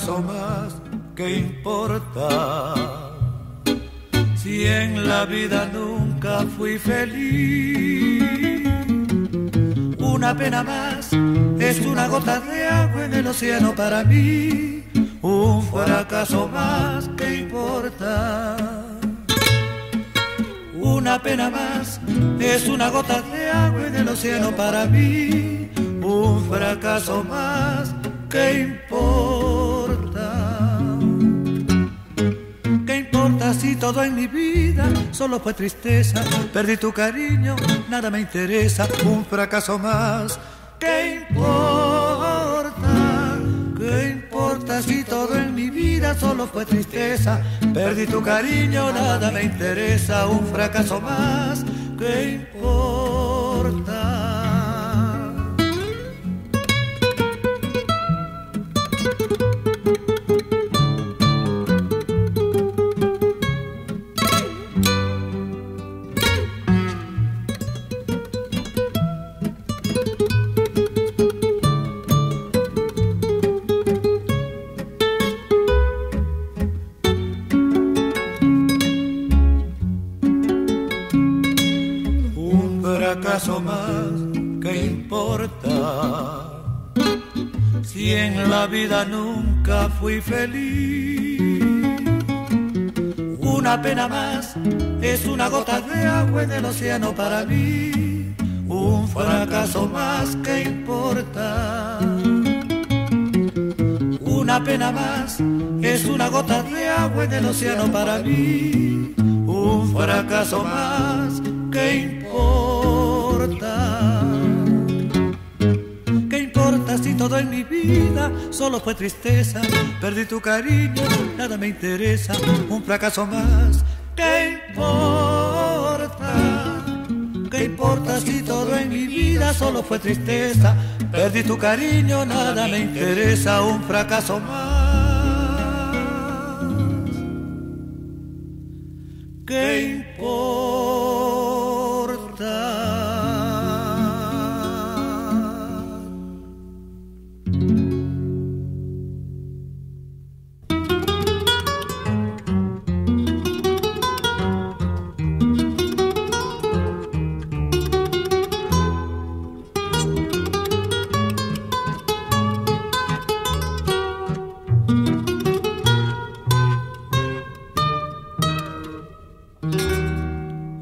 paso más, ¿qué importa? Si en la vida nunca fui feliz, una pena más es una gota de agua en el océano para mí, un fracaso más, ¿qué importa? Una pena más es una gota de agua en el océano para mí, un fracaso más, ¿qué importa? Todo en mi vida solo fue tristeza? Perdí tu cariño, nada me interesa, un fracaso más. ¿Qué importa? ¿Qué importa si todo en mi vida solo fue tristeza? Perdí tu cariño, nada me interesa, un fracaso más. ¿Qué importa? Fracaso más que importa. Si en la vida nunca fui feliz, una pena más es una gota de agua en el océano para mí, un fracaso más que importa. Una pena más es una gota de agua en el océano para mí, un fracaso más que importa. ¿Qué importa si todo en mi vida solo fue tristeza? Perdí tu cariño, nada me interesa, un fracaso más. ¿Qué importa? ¿Qué importa si todo en mi vida solo fue tristeza? Perdí tu cariño, nada me interesa, un fracaso más. ¿Qué importa?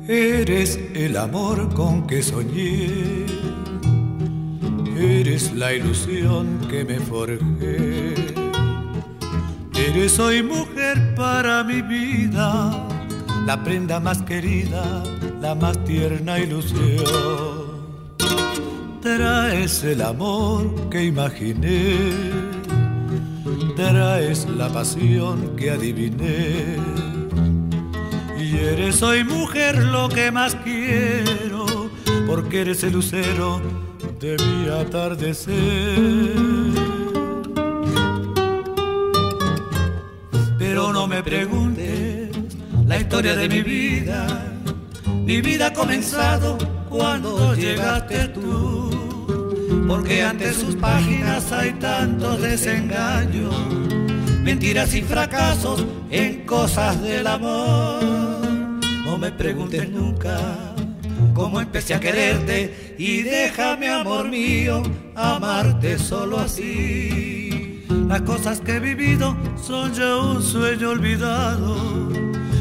Eres el amor con que soñé, eres la ilusión que me forjé. Eres hoy mujer para mi vida, la prenda más querida, la más tierna ilusión. Traes el amor que imaginé, traes la pasión que adiviné. Y eres hoy mujer lo que más quiero, porque eres el lucero de mi atardecer. Pero no me preguntes la historia de mi vida, mi vida ha comenzado cuando llegaste tú, porque ante sus páginas hay tantos desengaños, mentiras y fracasos en cosas del amor. Me preguntes nunca cómo empecé a quererte y déjame, amor mío, amarte solo así. Las cosas que he vivido son ya un sueño olvidado.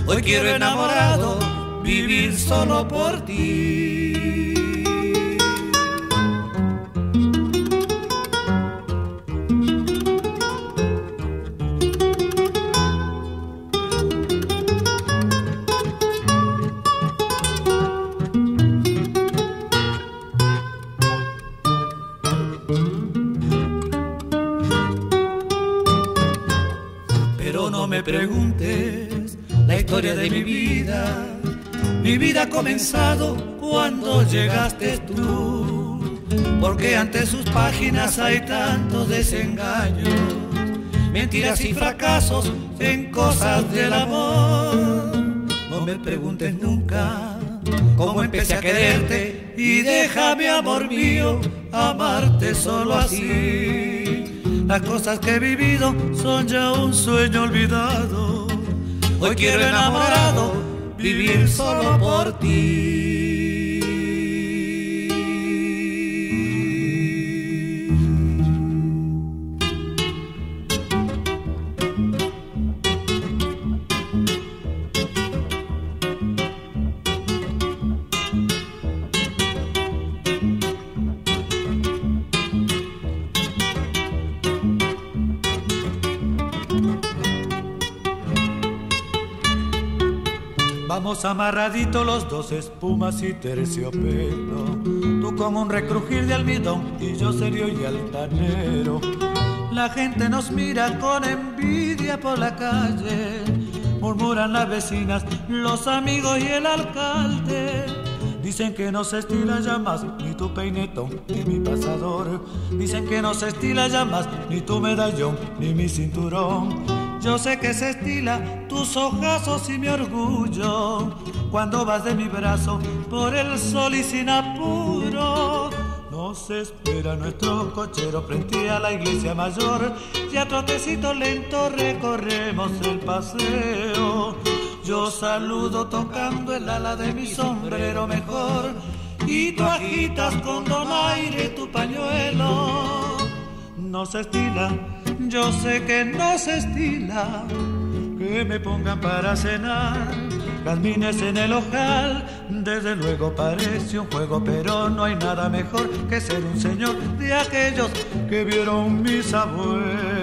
Hoy quiero enamorado vivir solo por ti. Preguntes la historia de mi vida. Mi vida ha comenzado cuando llegaste tú. Porque ante sus páginas hay tantos desengaños, mentiras y fracasos en cosas del amor. No me preguntes nunca cómo empecé a quererte y déjame, amor mío, amarte solo así. Las cosas que he vivido son ya un sueño olvidado. Hoy quiero enamorado vivir solo por ti. Amarraditos los dos espumas y terciopelo. Tú como un recrujir de almidón y yo serio y altanero. La gente nos mira con envidia por la calle. Murmuran las vecinas, los amigos y el alcalde. Dicen que no se estila ya más ni tu peinetón ni mi pasador. Dicen que no se estila ya más ni tu medallón ni mi cinturón. Yo sé que se estila tus ojazos y mi orgullo cuando vas de mi brazo por el sol y sin apuro. Nos espera nuestro cochero frente a la iglesia mayor y a trotecito lento recorremos el paseo. Yo saludo tocando el ala de mi sombrero mejor y tú agitas con donaire tu pañuelo. No se estila yo sé que no se estila que me pongan para cenar. Jazmines en el ojal, desde luego parece un juego, pero no hay nada mejor que ser un señor de aquellos que vieron mis abuelos.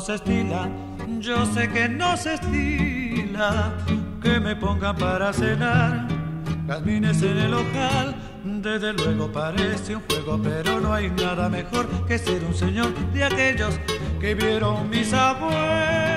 Se estila, yo sé que no se estila que me pongan para cenar. Jazmines en el ojal, desde luego parece un juego, pero no hay nada mejor que ser un señor de aquellos que vieron mis abuelos.